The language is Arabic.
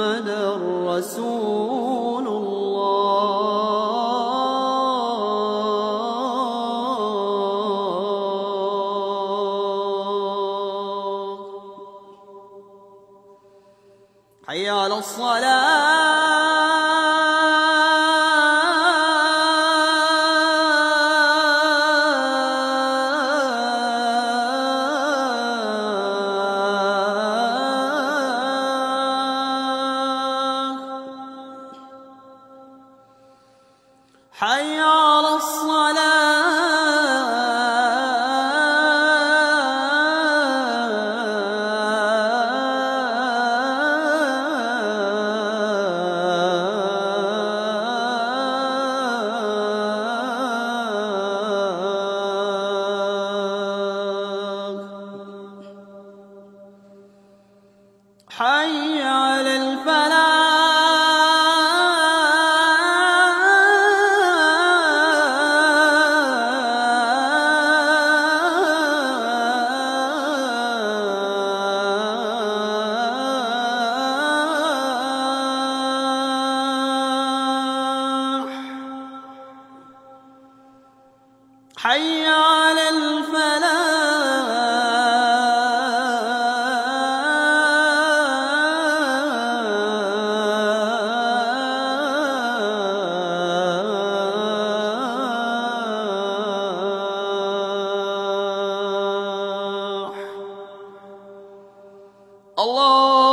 محمد رسول الله. حي على الصلاة. حي على الصلاة. حي حي على الفلاح. الله.